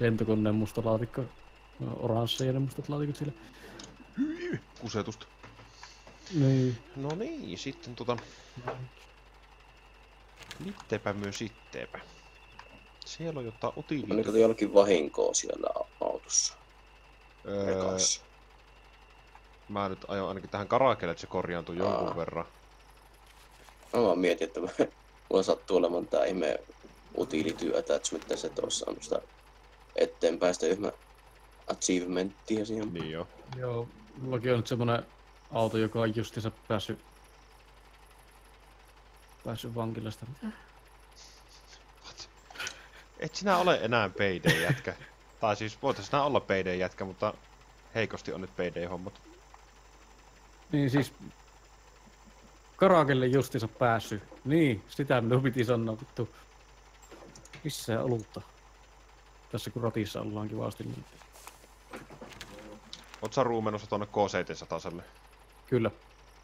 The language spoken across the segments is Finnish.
lentokoneen musta laatikko. Oransseja ne mustat laatikot siellä. Kusetusta. Niin. No niin, sitten tota... Mittepä myös sitteepä. Siellä on jotain utiili... Oliko jollakin vahinkoa siellä autossa? Öö, Rekassa. mä nyt ajoin ainakin tähän karakelle, että se korjaantui jonkun Aa. verran. Mä vaan mietin, että mulla sattuu olemaan tää ihme utiilityö attachment tässä, että olisi saanut sitä eteenpäin sitä yhmä achievementtia siihen. Niin joo. Joo, mullakin on nyt semmonen auto, joka on justiinsa päässyt päässyt vankilasta. Mitä? Et sinä ole enää PD-jätkä. tai siis voitais sinä olla PD-jätkä, mutta heikosti on nyt PD-hommat. Niin siis Karakelle justiinsa päässyt. Niin, sitä minun piti sanoa, vittu. Missä olutta? Tässä kun ratissa ollaan kivasti, niin Oot sä ruumenossa tonne K700? kyllä.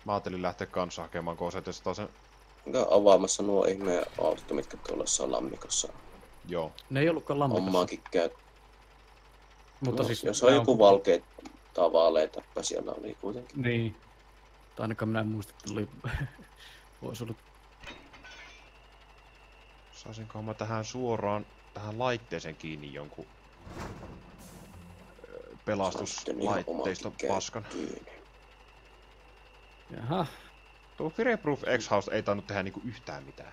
Mä ajattelin lähteä kanssa hakemaan K700. Enkä avaamassa nuo ihme autot, mitkä tuolla on lammikossa. Joo. Ne ei ollutkaan lammikossa. Ommaakin käy. Mutta no, siis jos on joku valkea tai vaaleita, siellä oli kuitenkin. Niin. Tai ainakaan minä en muista, että oli... Voisi ollut... Saisinko mä tähän suoraan tähän laitteeseen kiinni jonkun pelastuslaitteiston paskan. Jaha. Tuo Fireproof X-House ei tainnut tehdä niinku yhtään mitään.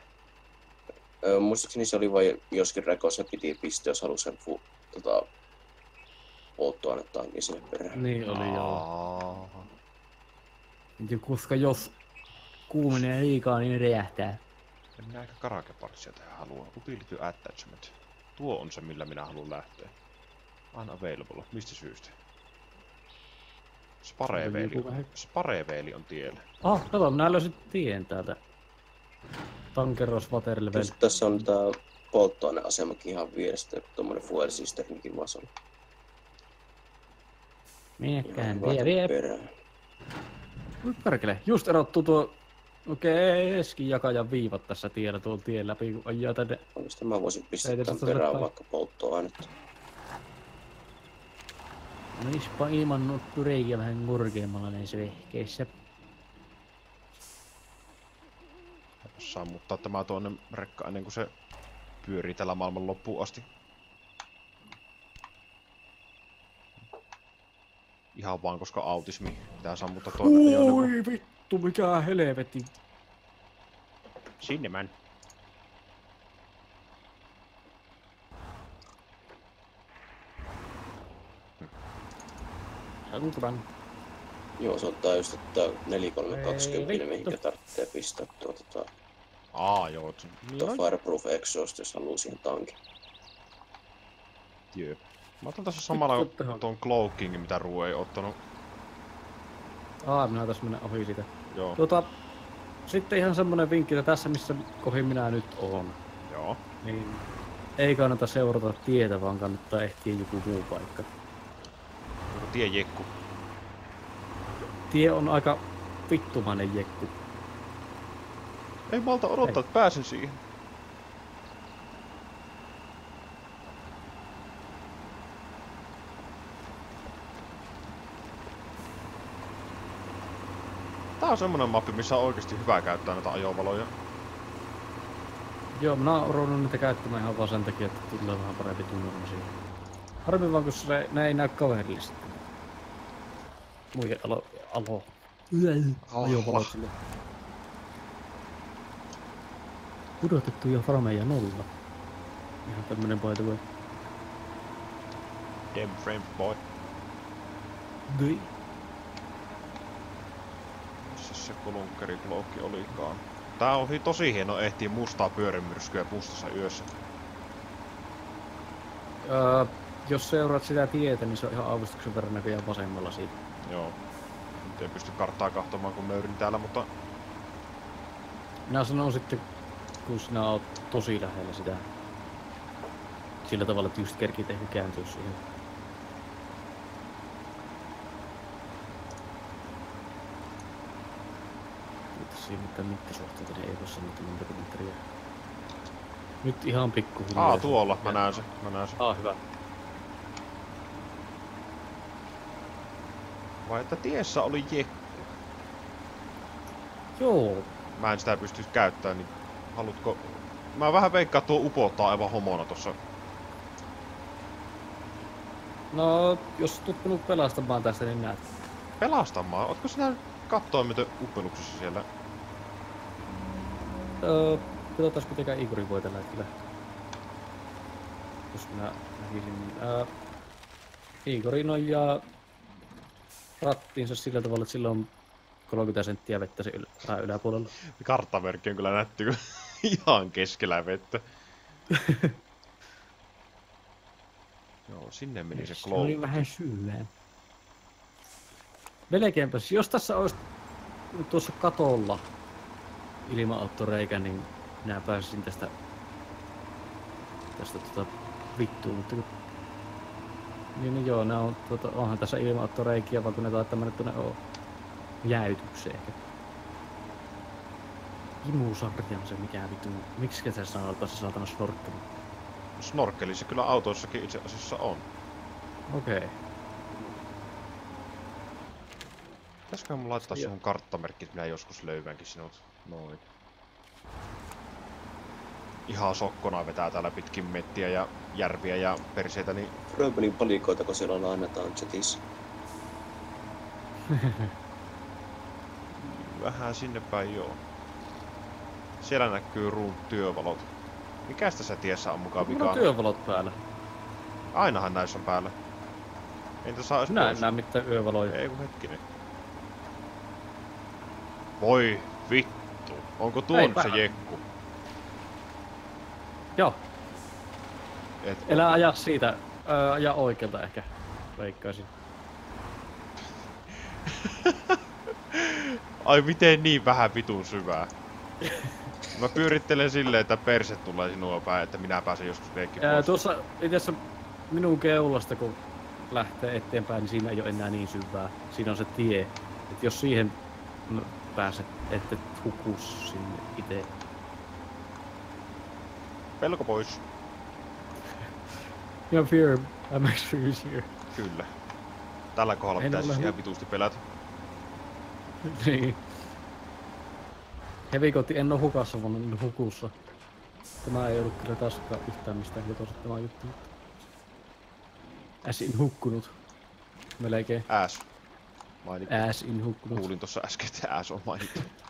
Öö, muistaakseni se oli vain joskin rekossa piti pistää, jos halusi sen fu, tota, polttoainettaankin sinne perään. Niin oli joo. Koska jos kuumenee liikaa, niin ne räjähtää. En minä ehkä karakepartsia tähän halua. Utility attachment. Tuo on se, millä minä haluan lähteä. Unavailable. Mistä syystä? Spareveeli on, Spareveeli on tiellä. Ah, kato, minä löysin tien täältä. Tankeros Waterlevel. Tässä on tää polttoaineasemakin ihan vierestä, tuommoinen fuel systemikin vaan se on Minäkään tiedä. Vie. perään. Perkele, just erottuu tuo keskin jakajan viivat tässä tiellä tuolla tien läpi, kun ajaa tänne. Oikeastaan mä voisin pistää Ei tämän perään saa- vaikka polttoainetta. Olispa ilman reikä vähän korkeammalla näissä vehkeissä. Sammuttaa tämä tuonne rekka ennen kuin se pyörii tällä maailman loppuun asti. Ihan vaan koska autismi pitää sammuttaa toinen ajoneuvo. Oi vittu, mikä helvetti. Sinne män. Ruutan. Joo, se on tää just, että 4320, Ei vittu. mihinkä tarvitsee pistää tuota, tuota, Aa joo, se- tuo niin Fireproof Exhaust, jos haluaa siihen tankin. Jep. Mä otan tässä samalla Vittu, tuon cloakingin, mitä Ruu ei ottanut. Aa, minä tässä mennä ohi siitä. Joo, Tuota, sitten ihan semmonen vinkki, että tässä missä kohin minä nyt oon, joo. niin ei kannata seurata tietä, vaan kannattaa ehtiä joku muu paikka. Joku tiejekku. Tie on aika vittumainen jekku. Ei malta odottaa, että pääsen siihen. Tää on semmonen mappi, missä on oikeasti hyvä käyttää näitä ajovaloja. Joo, minä oon ruvennut niitä käyttämään ihan vaan sen takia, että tulee vähän parempi tunnelma siihen. Harmi vaan, kun se, ne ei näy kaverille sitten. Muiden alo... alo. Ajovalot sille. Pudotettuja farmeja nolla. Ihan tämmönen by the way. Damn frame boy. Dui. Se kolunkkeriblokki olikaan? Tää on tosi hieno ehtii mustaa pyörimyrskyä mustassa yössä. Öö, jos seuraat sitä tietä, niin se on ihan aavistuksen verran näköjään vasemmalla siitä. Joo. Nyt ei pysty karttaa kahtomaan kun nöyrin täällä, mutta Minä sanon sitten, kun sinä oot tosi lähellä sitä. Sillä tavalla, että just kerkit ehkä kääntyä siihen. Siihen mitään mittasuhteita, ne ei ole mitään monta metriä. Nyt ihan pikkuhiljaa. Aa, tuolla. Mä näen sen. Mä näen sen. Aa, hyvä. Vai että tiessä oli jekku? Joo. Mä en sitä pysty käyttämään, niin halutko... Mä vähän veikkaan, tuo upottaa aivan homona tossa. No, jos tuttunut pelastamaan tästä, niin näet. Pelastamaan? Ootko sinä kattoa, miten uppeluksessa siellä Öö, katsotaan mitenkään Igori voi tällä hetkellä. Jos minä näkisin. Öö, Igori nojaa rattiinsa sillä tavalla, että sillä on 30 senttiä vettä se ylä, pää yläpuolella. Karttamerkki on kyllä nätti, kun ihan keskellä vettä. Joo, sinne meni se Se oli vähän syvää. Melkeinpä, jos tässä olisi tuossa katolla ilma-auttoreikä, niin minä pääsisin tästä, tästä tota vittuun, mutta kun... Niin, niin joo, nämä on, tota, onhan tässä ilma-auttoreikiä, vaan kun ne taitaa mennä tuonne oo jäädytykseen ehkä. Imusarjan se mikä vittu, miksi se että se saatana snorkkeli? Snorkkeli se kyllä autoissakin itse asiassa on. Okei. Okay. Pitäisiköhän mun laittaa sun karttamerkki, että minä joskus löydänkin sinut. Noin. Ihan sokkona vetää täällä pitkin mettiä ja järviä ja perseitä, niin Fröbelin palikoita, kun siellä lainataan chatissa. vähän sinne päin joo. Siellä näkyy ruun työvalot. Mikäs tässä tiessä on mukaan Mulla on vikaa? työvalot päällä. Ainahan näissä on päällä. Entä saa Minä en pois? näe mitään yövaloja. Ei kun hetkinen. Voi vittu. Onko tuo Ei nyt se jekku? Joo, Et elää ajaa siitä. Öö, ajaa oikealta ehkä. Veikkaisin. Ai miten niin vähän vitun syvää? Mä pyörittelen silleen, että perse tulee sinua päin, että minä pääsen joskus leikki pois. tuossa itse minun keulasta kun lähtee eteenpäin, niin siinä ei ole enää niin syvää. Siinä on se tie. Et jos siihen pääset, ette huku sinne itse. Pelko pois. Ja fear, I makes fear here. Kyllä. Tällä kohdalla En pitäisi ihan hu- vitusti pelätä. niin. Hevikoti en oo hukassa, vaan on hukussa. Tämä ei ollut kyllä taaskaan yhtään mistään tämä juttu. Äsin hukkunut. Melkein. Ääs. Mainit. Äsin hukkunut. Kuulin tossa äsken, että ääs on mainittu.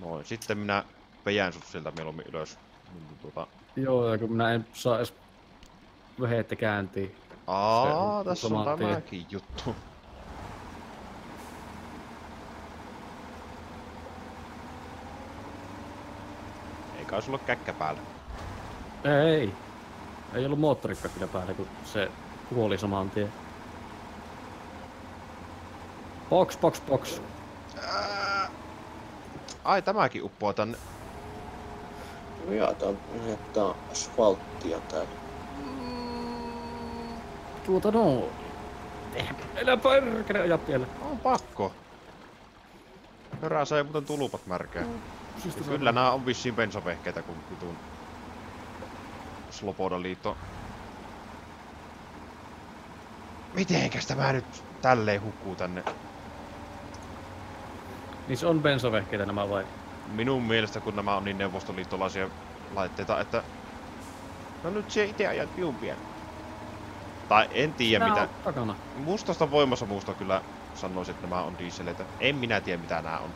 Noin, sitten minä pejään sut sieltä mieluummin ylös. Niin, tuota... Joo, ja kun minä en saa edes vehettä kääntiä. Aa, on tässä on tämäkin juttu. Ei kai sulla käkkä päällä. Ei. Ei ollut moottorikka kyllä päällä, kun se kuoli saman tien. Box, box, box. Ai tämäkin uppoaa tänne. Joo, tää on, tää on asfalttia täällä. Tuota no. Elä perkele aja vielä. On pakko. Perää sai muuten tulupat märkää. Siis Ja kyllä nämä on vissiin bensavehkeitä kun vitun Slobodan liitto. Mitenkäs tämä nyt tälleen hukkuu tänne? Niin se on bensavehkeitä nämä vai? Minun mielestä kun nämä on niin neuvostoliittolaisia laitteita, että... No nyt se itse ajat piumpia. Tai en tiedä mitä. takana. Mustasta voimassa muusta kyllä sanoisin, että nämä on dieseleitä. En minä tiedä mitä nämä on.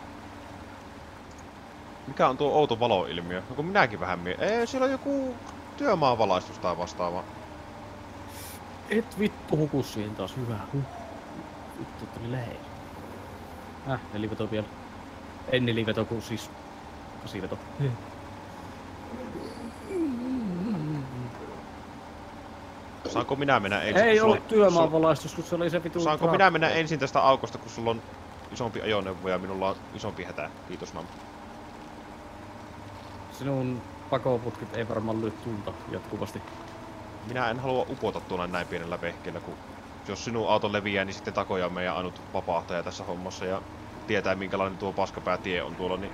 Mikä on tuo outo valoilmiö? No kun minäkin vähän mie... Ei, siellä on joku työmaavalaistus tai vastaava. Et vittu huku siihen taas. Hyvä. Huh. Vittu tuli lähellä. Äh, neliveto vielä. En neliveto, kun siis kasiveto. Saanko minä mennä ensin? Ei ollut on- työmaanvalaistus, kun se oli se vitu... Saanko minä mennä ensin tästä aukosta, kun sulla on isompi ajoneuvo ja minulla on isompi hätä? Kiitos mamma. Sinun pakoputket ei varmaan lyö tulta jatkuvasti. Minä en halua upota tuolla näin pienellä vehkeellä, kun jos sinun auto leviää, niin sitten takoja on meidän ainut vapahtaja tässä hommassa ja tietää minkälainen tuo paskapäätie on tuolla, niin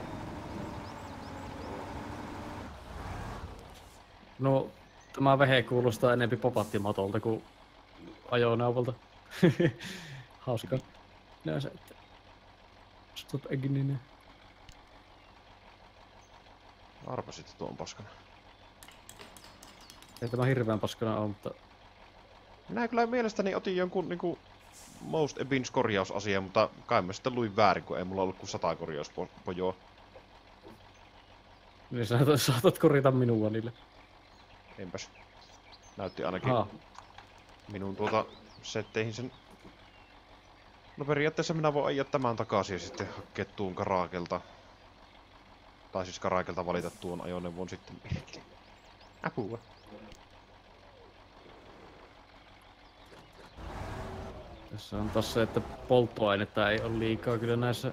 No, tämä vehe kuulostaa enempi popattimatolta kuin ajoneuvolta. Hauska. Sinänsä, että... Stop Egninen. Arvasit, että tuo on paskana. Ei tämä hirveän paskana ole, mutta Minä kyllä mielestäni otin jonkun niinku Most Ebins korjausasia, mutta kai mä sitten luin väärin, kun ei mulla ollut kuin sata korjauspojoa. niin saatat, saatat korjata minua niille. Enpäs. Näytti ainakin Aha. minun tuota setteihin sen... No periaatteessa minä voin ajaa tämän takaisin ja sitten hakea tuon Karakelta. Tai siis Karakelta valita tuon ajoneuvon sitten. Apua. Tässä on taas se, että polttoainetta ei ole liikaa kyllä näissä.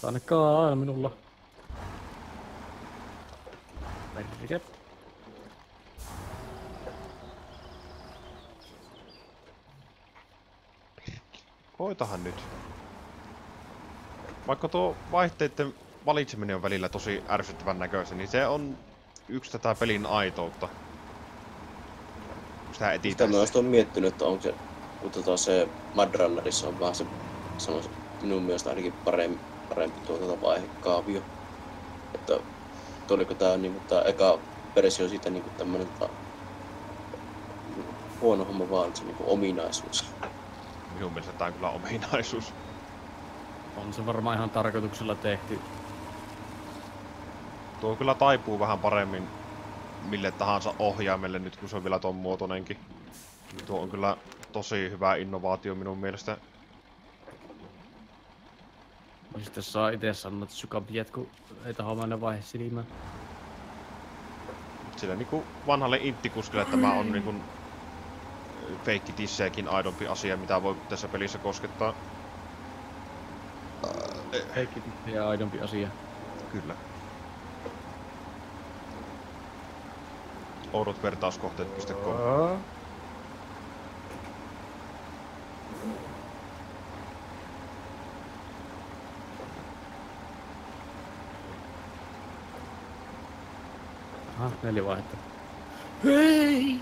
Tai ainakaan minulla. Perkele. Koitahan nyt. Vaikka tuo vaihteiden valitseminen on välillä tosi ärsyttävän näköistä, niin se on yksi tätä pelin aitoutta. Sitä Sitä etitään. mä oon miettinyt, että onko se, kun tota se Mad Runnerissa on vähän se, sanoisin, minun mielestä ainakin parempi, parempi tuo tota vaihekaavio. Että tuliko tää niinku tää eka versio siitä niinku tämmönen tota, huono homma vaan se niinku ominaisuus. Minun mielestä tämä on kyllä ominaisuus. On se varmaan ihan tarkoituksella tehty. Tuo kyllä taipuu vähän paremmin mille tahansa ohjaimelle nyt, kun se on vielä ton muotoinenkin. Tuo on kyllä tosi hyvä innovaatio minun mielestä. Ja sitten saa itse sanoa, että sykapiet, kun ei taho mennä vaihe silmään. Sillä niinku vanhalle inttikuskille tämä on niinku feikki tissejäkin aidompi asia, mitä voi tässä pelissä koskettaa. Heikki ja aidompi asia. Kyllä. Oudot Aha, neljä vaihetta. Hei!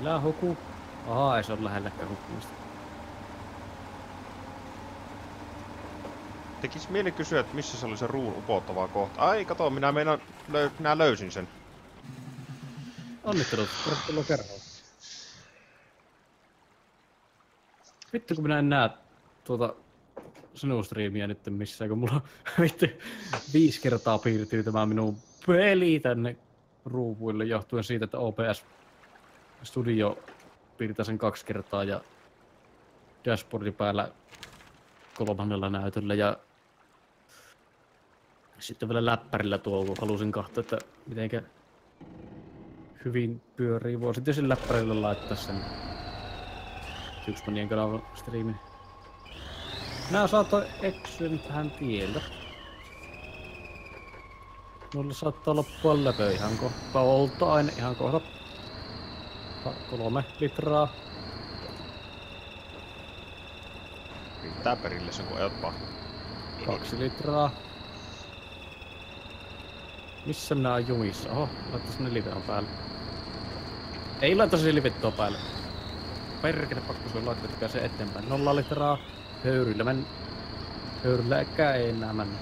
Elää huku. Aha, ei se ole lähelläkään hukkumista. Tekis mieli kysyä, että missä se oli se ruun upottava kohta. Ai, kato, minä meinaan, löy, minä löysin sen. Onnittelut, tervetuloa kerhoon. Vittu kun minä en näe tuota sinun striimiä nyt missään, kun mulla vittu viisi kertaa piirtyy tämä minun peli tänne ruuvuille johtuen siitä, että OPS Studio piirtää sen kaksi kertaa ja dashboardin päällä kolmannella näytöllä ja sitten vielä läppärillä tuo, kun halusin katsoa, että mitenkä hyvin pyörii. Voisin tietysti läppärillä laittaa sen Tyksmanien kanavan striimin. Nää saattaa eksyä nyt tähän tieltä. Mulla saattaa loppua läpö ihan kohta. Polttoaine ihan kohta. Kolme litraa. Riittää perille sen, kun ajat. Kaksi litraa. Missä minä oon jumissa? Oho, laittais ne liveon päälle. Ei laittaisi livet tuo päälle. Perkele pakko sun laittaa se eteenpäin. Nolla litraa. Höyryllä men... Höyrylläkään ei enää mennä.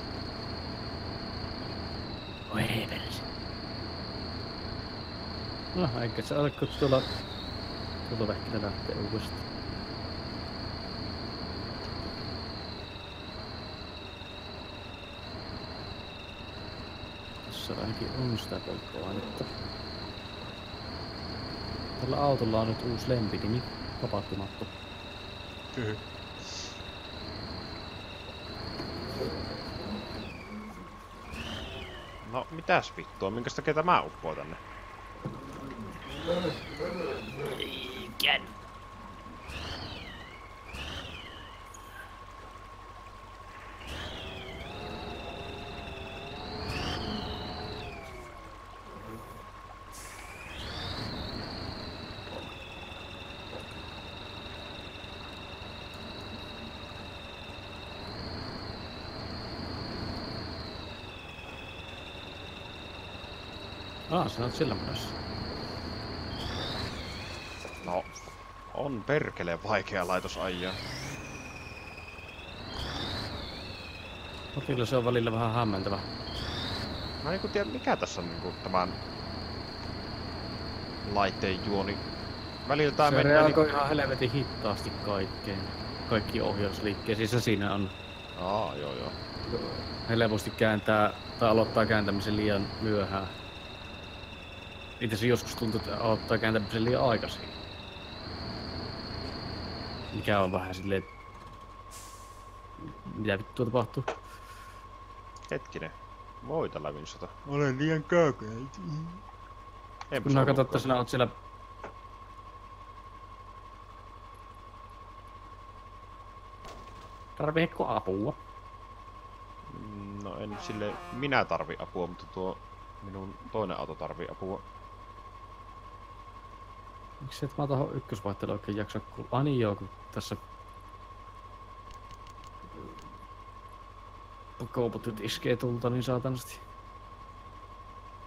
Oi ei perse. No, eikä se kun tuolla... Tuolla vehkillä lähtee uudestaan. Tässä ainakin on sitä polttoainetta. Tällä autolla on nyt uusi lempinimi. Tapahtumatto. No, mitäs vittua, minkä takia tämä uppoo tänne? Oot sillä menossa. No, on perkele vaikea laitos ajaa. Motilla se on välillä vähän hämmentävä. Mä en niin tiedä mikä tässä on niin tämän laitteen juoni. Välillä tää se menee... reagoi Niin... ihan helvetin hitaasti kaikkeen. Kaikki ohjausliikkeisiin siinä on. Aa, joo joo. Helposti kääntää tai aloittaa kääntämisen liian myöhään. Itse se joskus tuntuu, että aloittaa kääntämisen liian aikaisin. Mikä on vähän silleen... Mitä vittua tapahtuu? Hetkinen. Voita lävinsota. Olen liian kaukana. En Kun mä katson, että sinä oot siellä... Tarviiko apua? No en sille minä tarvi apua, mutta tuo minun toinen auto tarvii apua. Miksi et mä tohon ykkösvaihteella oikein jaksa ku... Ah niin joo, kun tässä... Pakooput nyt iskee tulta niin saatanasti.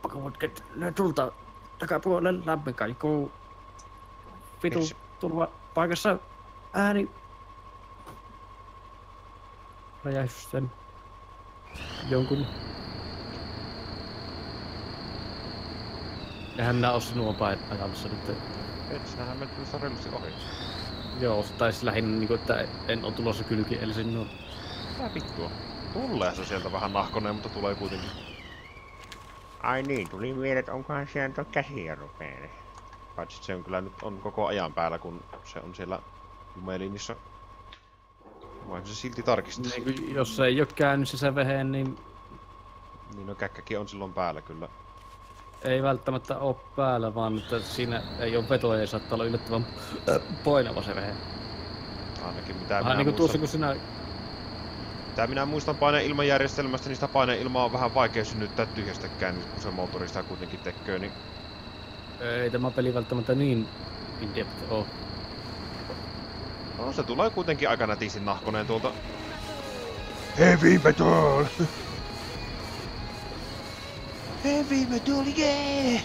Pakooput ne tulta takapuolelle lämmin kaikuu. Vitu turva paikassa ääni. Räjähysten jonkun. Eihän nää oo sinua päin ajamassa nyt. Et sinähän menet tuossa reilusti ohi. Joo, taisi lähinnä niinku, että en oo tulossa kylki, eli sinne on. Mitä vittua? Tulee se sieltä vähän nahkoneen, mutta tulee kuitenkin. Ai niin, tuli mieleen, että onkohan siellä tuo käsijarru päälle. Paitsi että se on kyllä nyt on koko ajan päällä, kun se on siellä jumelinissa. Voin se silti tarkistaa. Niin, jos se ei oo käynnissä se veheen, niin Niin no käkkäkin on silloin päällä kyllä. Ei välttämättä oo päällä, vaan että siinä ei oo vetoja ja saattaa olla yllättävän painava se vehe. Ainakin mitä Vähän minä, niinku tuossa kun sinä... mitä minä muistan paineilmajärjestelmästä, niin sitä paineilmaa on vähän vaikea synnyttää tyhjästäkään, niin kun se moottori sitä kuitenkin tekee, niin Ei tämä peli välttämättä niin in-depth oo. no, se tulee kuitenkin aika nätisti nahkoneen tuolta. Heavy metal! Heavy metal, yeah!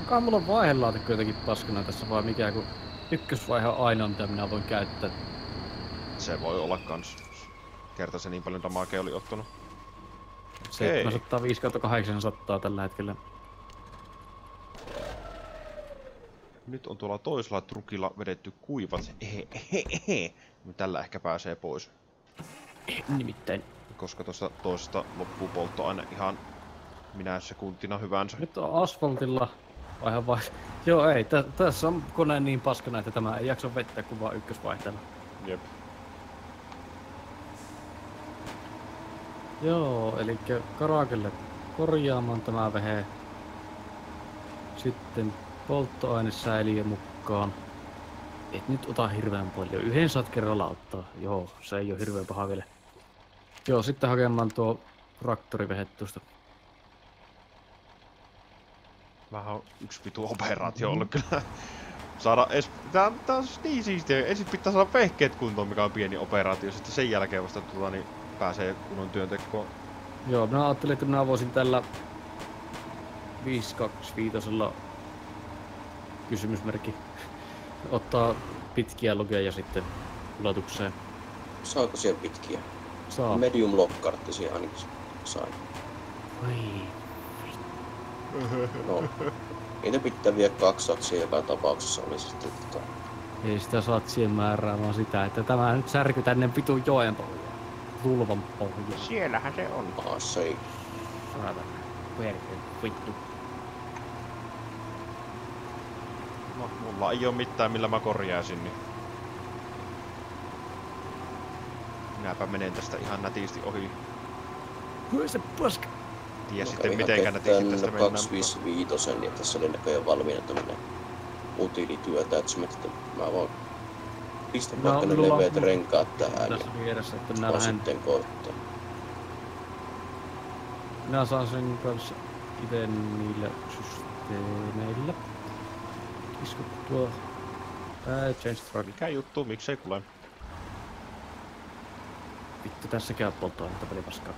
Onkohan mulla vaihelaatikko jotenkin paskana tässä vai mikä, kun ykkösvaihe on ainoa mitä minä voin käyttää. Se voi olla kans. Kerta se niin paljon damakea oli ottanut. 705 800 tällä hetkellä. Nyt on tuolla toisella trukilla vedetty kuivat. Ehe, ehe, ehe. Nyt Tällä ehkä pääsee pois. Nimittäin. Koska tuosta toisesta loppuu polttoaine ihan minä sekuntina hyvänsä. Nyt on asfaltilla. Vaihan vai... Joo ei, tä- tässä on kone niin paskana, että tämä ei jaksa vettä kuin vaan ykkösvaihteella. Jep. Joo, eli Karakelle korjaamaan tämä vehe. Sitten polttoainesäiliö mukaan. Et nyt ota hirveän paljon. Yhden saat kerralla ottaa. Joo, se ei ole hirveän paha vielä. Joo, sitten hakemaan tuo traktorivehe tuosta. Vähän on yksi vitu operaatio ollut kyllä. Saada edes... Tää, tää on niin siistiä. Ensin pitää saada vehkeet kuntoon, mikä on pieni operaatio. Sitten sen jälkeen vasta tuota, niin pääsee kunnon työntekoon. Joo, minä ajattelin, että minä voisin tällä 525 kysymysmerkki ottaa pitkiä logeja sitten ulotukseen. Saako siellä pitkiä? Saa. Medium lockkartti siellä ainakin sain. Oi. No, niitä pitää vielä kaksi satsia joka tapauksessa oli sitten tota, Ei sitä saat siihen määrää, vaan sitä, että tämä nyt särky tänne vitun joen pohjaan. Tulvan pohjaan. Siellähän se on. maassa ei Saatana. Perkele, vittu. No, mulla ei oo mitään millä mä korjaisin, niin... Minäpä menen tästä ihan nätisti ohi. Voi se paska. Tiedä Mä sitten mitenkä nätisti hakemaan tästä mennään. 255 niin tässä oli näköjään valmiina tämmönen utiilityötäytsimät, että mä vaan pistän No, vaikka ne on- leveät renkaat tähän ja Tässä vieressä, että minä vaan lähden, sitten koittaa. minä saan sen kanssa itse niillä systeemeillä. Iskuttua. Ää, change truck. Mikä juttu, miksei kuule? Vittu, tässä käy polttoainetta peli paskaa.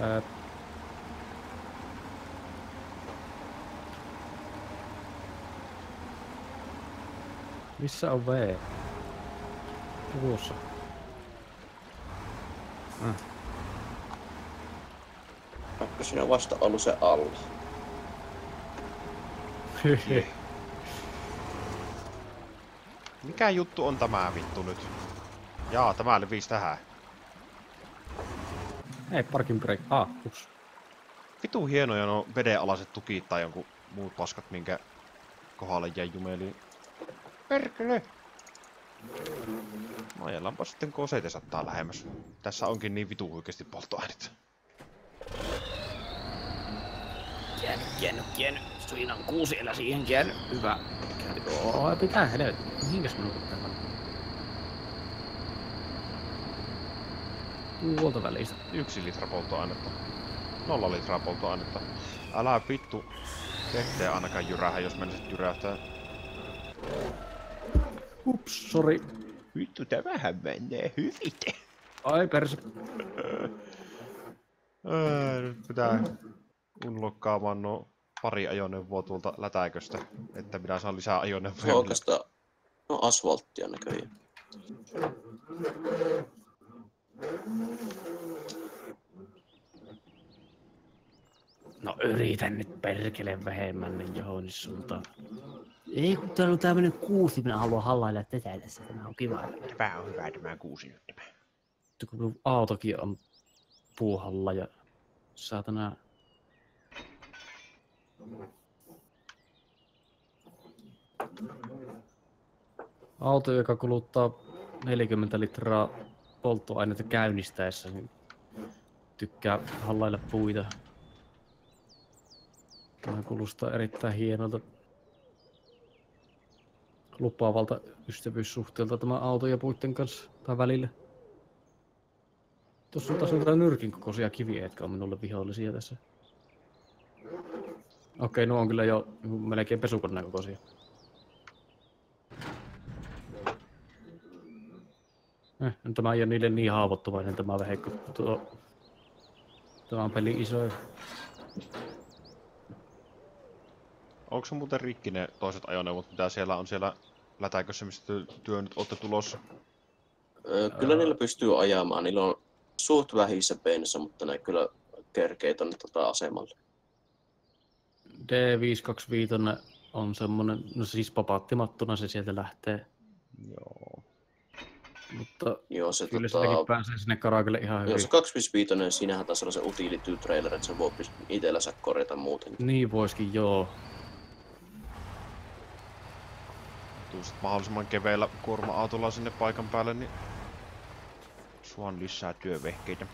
Ää, missä on V? Tuossa. Ah. Onko siinä vasta ollut se alla? Mikä juttu on tämä vittu nyt? Jaa, tämä levisi tähän. Ei, parking brake. Ah, ups. Vitu hienoja no vedenalaiset tukit tai jonkun muut paskat, minkä kohdalle jäi jumeliin. Perkele! No ajellaanpa sitten K700 lähemmäs. Tässä onkin niin vitu oikeesti polttoainetta. Kienny, kienny, kienny. Siinä on kuusi elä siihen kienny. Hyvä. Joo, pitää helvetti. Mihinkäs minun pitää mennä? Tuolta välistä. Yksi litra polttoainetta. Nolla litraa polttoainetta. Älä vittu ettei ainakaan jyrähä, jos menisit jyrähtää. Ups, sori. Vittu, tämähän menee hyvin. Ai perse. Ää, nyt pitää unlokkaamaan no pari ajoneuvoa tuolta lätäköstä, että minä saan lisää ajoneuvoja. oikeastaan no asfalttia näköjään. No yritän nyt perkele vähemmän niin johonkin suuntaan. Ei kun täällä on tämmönen kuusi, minä haluan hallailla tätä tässä. Tämä on kiva. Tämä on hyvä tämä kuusi nyt tämä. Kun autokin on puuhalla ja saatana... Auto, joka kuluttaa 40 litraa polttoainetta käynnistäessä, niin tykkää hallailla puita. Tämä kuulostaa erittäin hienolta lupaavalta ystävyyssuhteelta tämä auto ja puitten kanssa tai välillä. Tuossa on taas jotain nyrkin kokoisia kiviä, jotka on minulle vihollisia tässä. Okei, nuo on kyllä jo melkein pesukoneen kokoisia. Eh, no tämä ei ole niille niin haavoittuvainen tämä vehekko. Tuo, tämä on peli iso. Onko se muuten rikki ne toiset ajoneuvot, mitä siellä on siellä lätäkössä, mistä työ, työ nyt olette tulossa? Öö, kyllä niillä pystyy ajamaan. Niillä on suht vähissä peinissä, mutta ne kyllä kerkee tonne tota asemalle. D525 on semmonen, no siis papaattimattuna se sieltä lähtee. Joo. Mutta Joo, se, kyllä tota, sitäkin pääsee sinne karakelle ihan joo, hyvin. se 255, siinähän taisi olla se utility trailer, että sen voi itellänsä korjata muuten. Niin voiskin, joo. Tuu sit mahdollisimman keveillä kuorma-autolla sinne paikan päälle, niin suon lisää työvehkeitä.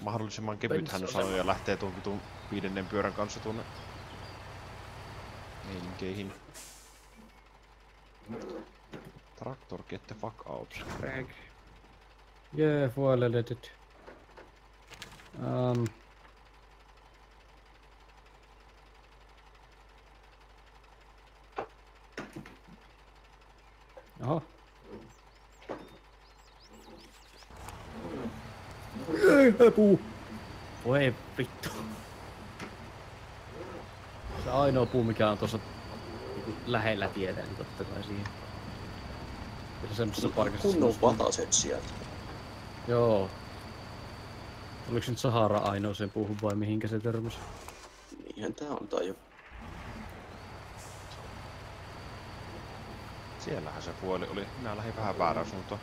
Mahdollisimman kevyt hän Pensasema. sanoi ja lähtee tuon vitun viidennen pyörän kanssa tuonne meininkeihin. Traktor, get the fuck out. Yeah, foileted it. Um, Jaha. Ei, puu. Voi vittu. Se ainoa puu, mikä on tuossa niinku lähellä tietä, niin totta kai siihen. Ja se semmoisessa paikassa. Kunnon vataset sieltä. Joo. Oliko se nyt Sahara ainoaseen puuhun vai mihinkä se törmäsi? Niinhän tää on taju. Siellähän se puoli oli. Minä lähdin vähän väärään suuntaan.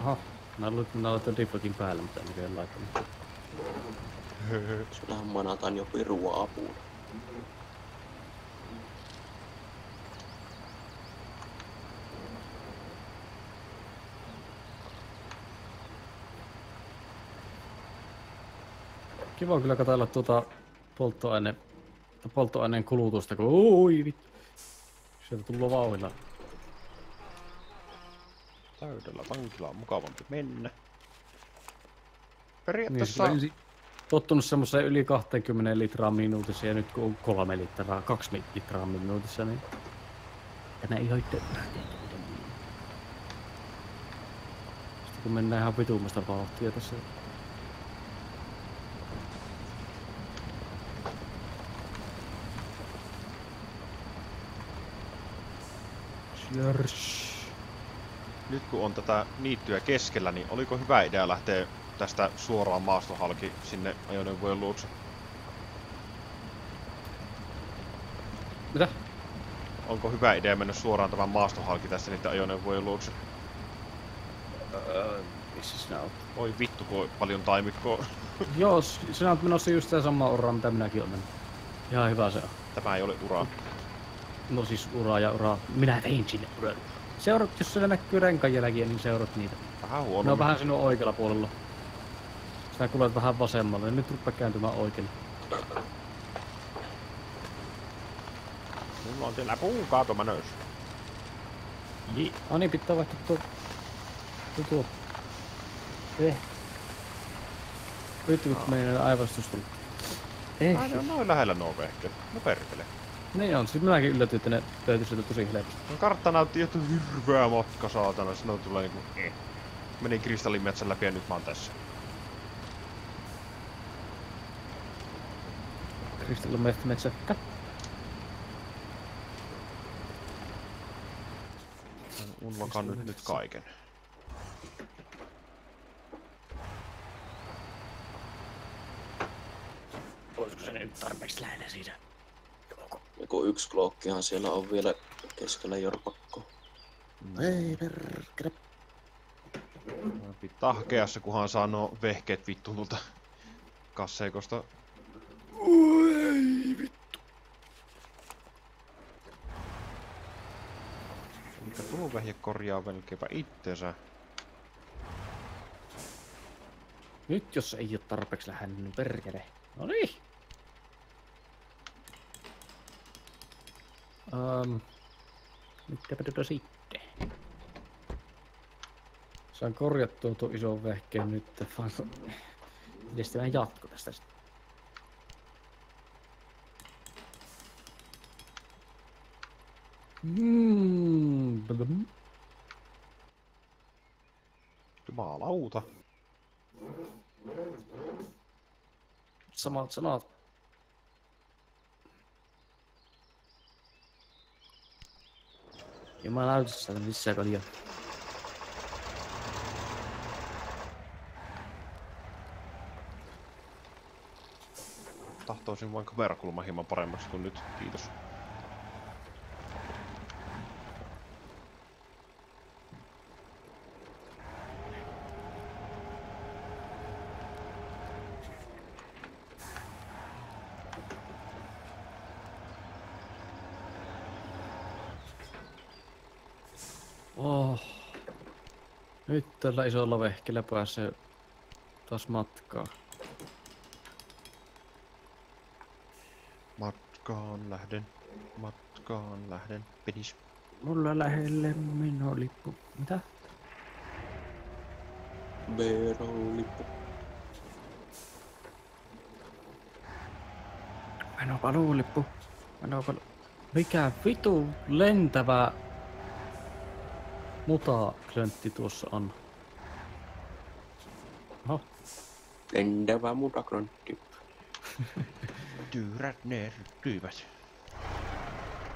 Aha. Mä luulen, että mä laitan defaultin päälle, mutta en näköjään laittanut. Sinähän manataan jo pirua apuun. Kiva kyllä katsella tuota polttoaine, polttoaineen kulutusta, kun oi vittu. Sieltä tullut vauhilla. Täydellä tankilla on mukavampi mennä. Niin, Periaatteessa... siis ensin tottunut semmoiseen yli 20 litraa minuutissa ja nyt kun on kolme litraa, kaksi litraa minuutissa, niin tämä ihan itse Sitten kun mennään ihan vitummasta vauhtia tässä. Jörs. Nyt kun on tätä niittyä keskellä, niin oliko hyvä idea lähteä tästä suoraan maastohalki sinne ajoneuvojen luokse? Mitä? Onko hyvä idea mennä suoraan tämän maastohalki tästä niiden ajoneuvojen luokse? Öö, missä sinä oot? Oi vittu, kun on paljon taimikkoa. Joo, sinä oot menossa just sitä samaa uraa, mitä minäkin olen mennyt. Ihan hyvä se on. Tämä ei ole uraa. No siis uraa ja uraa. Minä vein sinne uran. Seurat, jos siellä näkyy renkanjälkiä, niin seurat niitä. Vähän huono. Ne on vähän sinun oikealla puolella. Sinä kuulet vähän vasemmalle, nyt rupea kääntymään oikealle. Mulla on siellä puun kaatomanöys. Ji. Ah niin, pitää vaihtaa tuo... Tuo tuo. Eh. Yrittäkö meidän aivastus tuli? Eh. Ai, ne on noin lähellä nuo vehkeet. No perkele. Niin on, siis minäkin yllätyin, että ne löytyi sieltä tosi helposti. No kartta näytti, että on hirveä matka saatana. Sinne tulee niinku... Eh. Menin kristallimetsän läpi ja nyt mä oon tässä. Kristillä metsä metsäkkä. Unlokan nyt, nyt kaiken. Olisiko se nyt tarpeeksi lähellä siitä? Joku yksi klookkihan siellä on vielä keskellä jorpakkoa. Ei perkele. Pitää hakea se, kunhan saa nuo vehkeet vittu tuolta kasseikosta. Oi vittu. Mikä tuo vehje korjaa melkeinpä itteensä. Nyt jos ei oo tarpeeksi lähellä, niin perkele. No niin. Um, mitäpä tätä sitten? Saan korjattua tuon ison vehkeen nyt, vaan miten tämä jatko tästä sitten? Mm. Jumalauta. Samat sanat. Jumalauta, missä kalia. Tahtoisin vain kamerakulma hieman paremmaksi kuin nyt. Kiitos. Oh. Nyt tällä isolla vehkellä pääsee taas matkaa. Matkaan lähden. Matkaan lähden. Pedis. Mulla lähelle minun lippu. Mitä? Beeron lippu. Meno paluulippu. Meno palu... Mikä vitu lentävä mutaklöntti tuossa on? Oho, Lentävä mutakrontti. Tyyrät ne ryttyivät.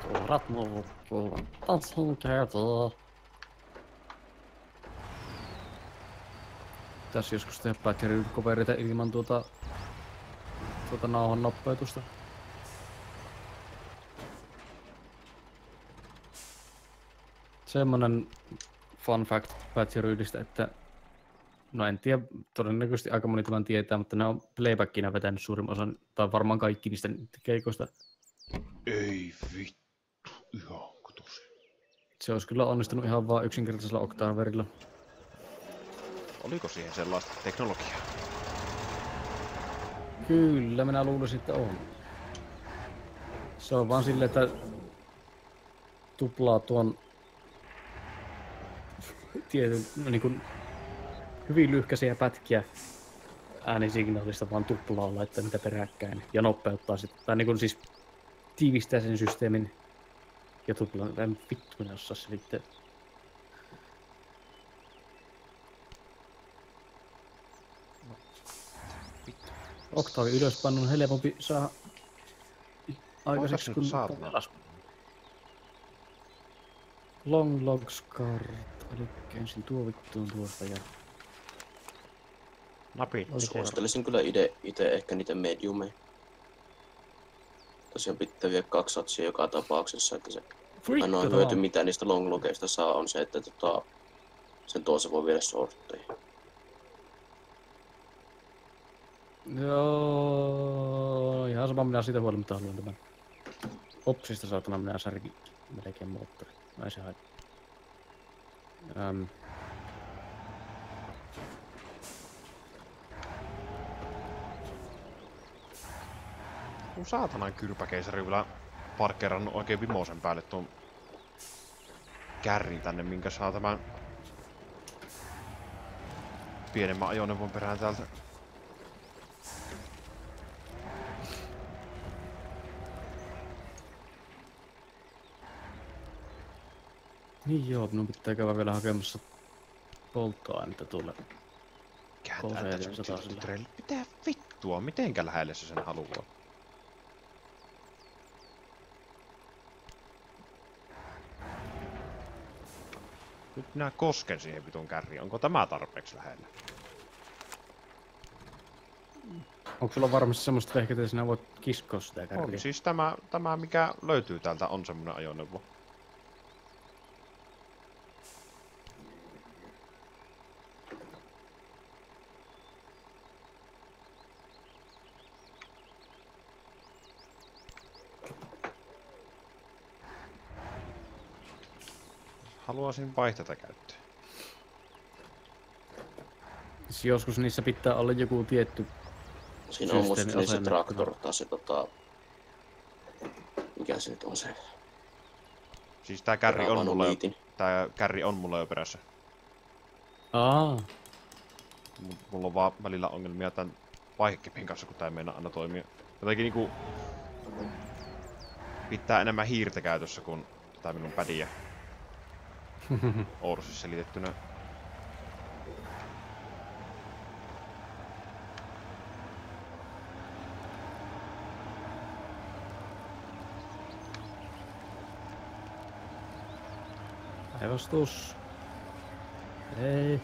tuorat muut tuovat tanssin kertaa. Tässä joskus tehdä pätkäryydkovereita ilman tuota, tuota nauhan nopeutusta. Semmonen fun fact pätkäryydistä, että No en tiedä, todennäköisesti aika moni tämän tietää, mutta ne on playbackina vetänyt suurimman osan, tai varmaan kaikki niistä keikoista. Ei vittu. Ihan tosi. Se olisi kyllä onnistunut ihan vaan yksinkertaisella Octaverilla. Oliko siihen sellaista teknologiaa? Kyllä, minä luulisin, että on. Se on vaan silleen, että tuplaa tuon tietyn, no niin kuin hyvin lyhkäisiä pätkiä äänisignaalista vaan tuplaa laittaa niitä peräkkäin ja nopeuttaa sitten. Tai niin kuin siis tiivistää sen systeemin ja tuplaa. En vittu minä osaa selittää. Vittu. Oktaavi ylöspäin on helpompi saada aikaiseksi kuin alas. Long logs card. Eli ensin tuo vittuun tuosta ja... Se- Suosittelisin kyllä ite, ite ehkä niitä mediumeja. Tosiaan pitää vielä kaksi satsia joka tapauksessa, että se ainoa Vittu, hyöty mitä niistä longlogeista saa on se, että tota, sen toisen voi viedä sortteihin. Joo, ihan sama minä siitä huolimatta haluan tämän. Opsista saatana minä särki melkein moottori. Ei se haittaa. Ähm, Kun saatanan kyrpäkeisari kyllä parkkeerannut oikein vimosen päälle tuon kärrin tänne, minkä saa tämän pienemmän ajoneuvon perään täältä. niin joo, minun pitää käydä vielä hakemassa polttoainetta tuolle. Kääntää tässä nyt Mitä vittua? Mitenkä lähelle se sen haluaa? Nyt minä kosken siihen vitun kärriin. Onko tämä tarpeeksi lähellä? Onko sulla varmasti semmoista vehkettä, että sinä voit kiskoa sitä kärriä? On siis tämä, tämä, mikä löytyy täältä, on semmonen ajoneuvo. Haluaisin vaihtata käyttöä. Siis joskus niissä pitää olla joku tietty... Siinä on Systeemi muistaakseni se traktor tai se tota... Mikä se nyt on se? Siis tää kärri on mulla jo, tää kärri on mulla jo perässä. Aa, Mulla on vaan välillä ongelmia tän vaihekepin kanssa, kun tää ei meinaa aina toimia. Jotenkin niinku... Pitää enemmän hiirtä käytössä kuin tää minun pädiä. Orsissa selitettynä. päivastus. Ei.